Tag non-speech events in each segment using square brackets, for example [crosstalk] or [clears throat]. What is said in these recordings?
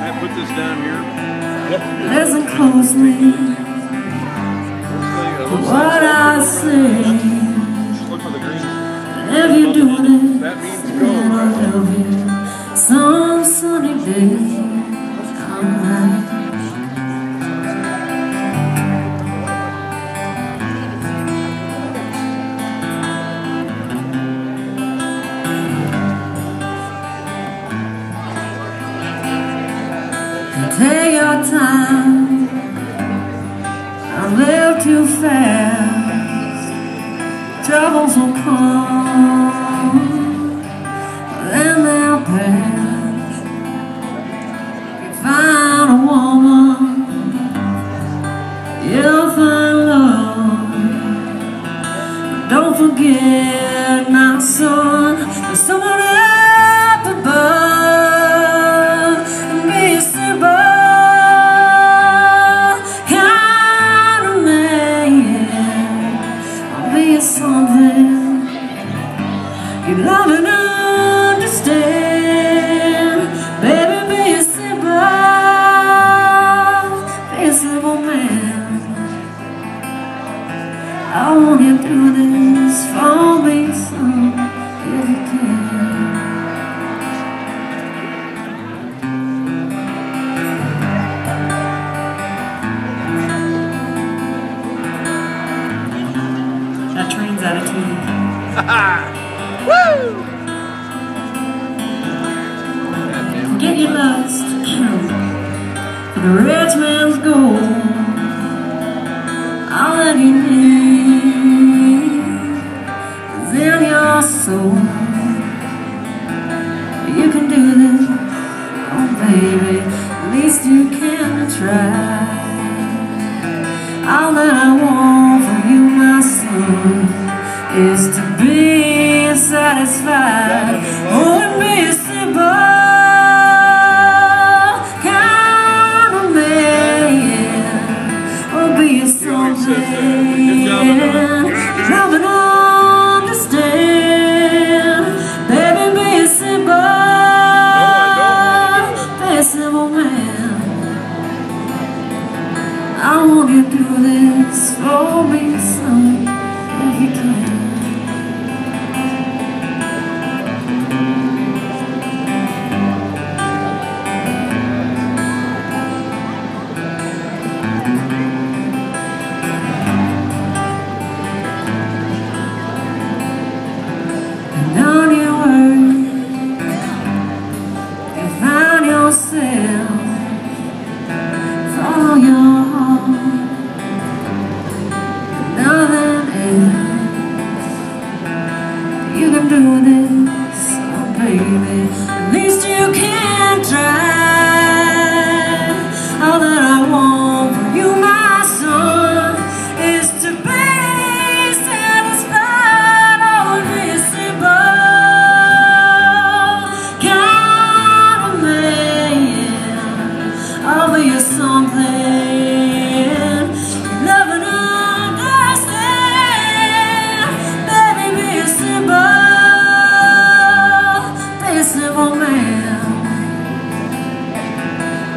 I put this down here? Listen closely to what I say. And if you do this, then I love you. Some sunny day. Take your time. A live too fast. Troubles will come. Then they'll pass. You find a woman You'll find love. Don't forget my son. There's someone else. Woo! Get your lost for [clears throat] the rich man's gold. All that you need is in your soul. You can do this, oh baby. At least you can try. won't you do this for me, son? You can do this, oh baby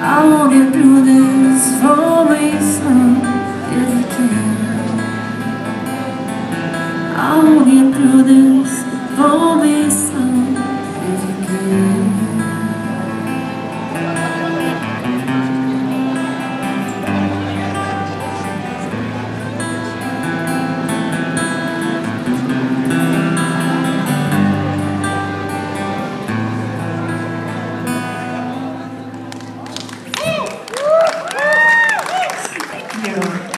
I won't get through this for myself if I can I won't get through this for